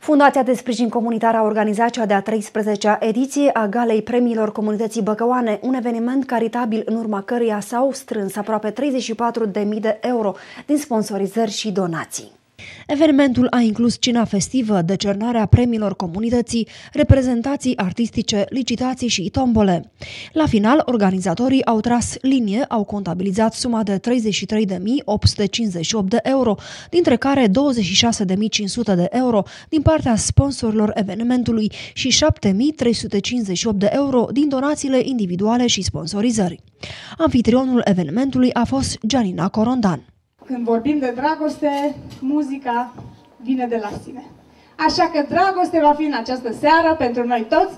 Fundația de Sprijin Comunitar a organizat cea de-a 13-a ediție a Galei Premiilor Comunității Băcăoane, un eveniment caritabil în urma căruia s-au strâns aproape 34.000 de euro din sponsorizări și donații. Evenimentul a inclus cina festivă, decernarea premiilor comunității, reprezentații artistice, licitații și tombole. La final, organizatorii au tras linie, au contabilizat suma de 33.858 de euro, dintre care 26.500 de euro din partea sponsorilor evenimentului și 7.358 de euro din donațiile individuale și sponsorizări. Anfitrionul evenimentului a fost Gianina Corondan. Când vorbim de dragoste, muzica vine de la sine. Așa că dragoste va fi în această seară pentru noi toți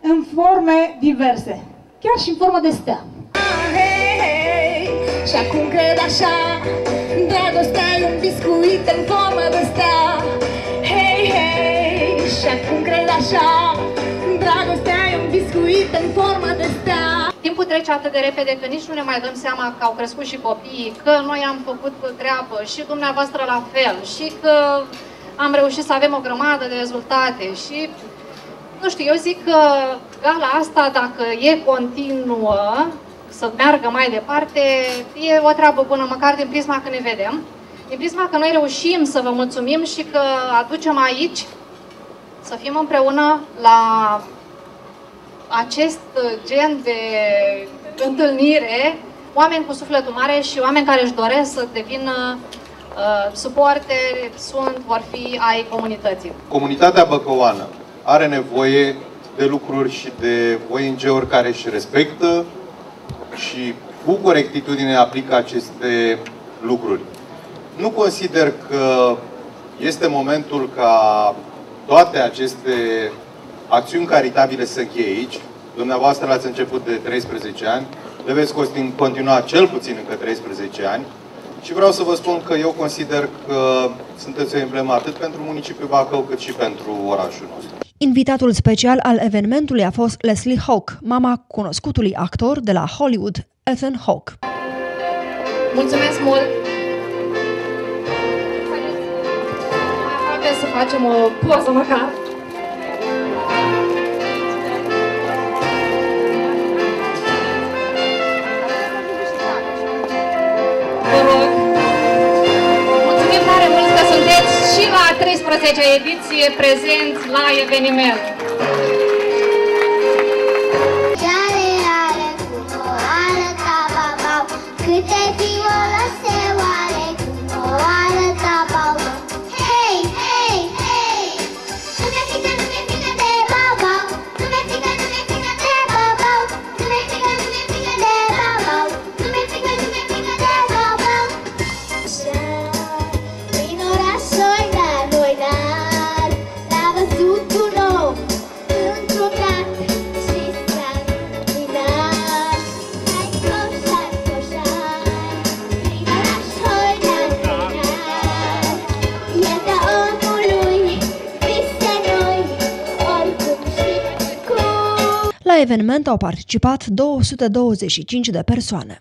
în forme diverse, chiar și în formă de stea. Hey, hey, și acum cred așa, dragostea e un biscuit în formă de stea. Hey, hey, și acum cred așa, dragostea e un biscuit în formă de stea timpul trece atât de repede că nici nu ne mai dăm seama că au crescut și copiii, că noi am făcut treabă și dumneavoastră la fel și că am reușit să avem o grămadă de rezultate și nu știu, eu zic că gala asta, dacă e continuă, să meargă mai departe, e o treabă bună, măcar din prisma că ne vedem, din prisma că noi reușim să vă mulțumim și că aducem aici să fim împreună la acest gen de întâlnire, oameni cu sufletul mare și oameni care își doresc să devină uh, suporteri, sunt, vor fi ai comunității. Comunitatea băcăoană are nevoie de lucruri și de ONG-uri care își respectă și cu corectitudine aplică aceste lucruri. Nu consider că este momentul ca toate aceste acțiuni caritabile să încheie aici. Dumneavoastră l-ați început de 13 ani, le veți continua cel puțin încă 13 ani. Și vreau să vă spun că eu consider că sunteți o emblemă atât pentru municipiul Bacău, cât și pentru orașul nostru. Invitatul special al evenimentului a fost Leslie Hawke, mama cunoscutului actor de la Hollywood, Ethan Hawke. Mulțumesc mult! Haideți să facem o poză măcar. 11-a ediție prezent la eveniment. Eveniment au participat 225 de persoane.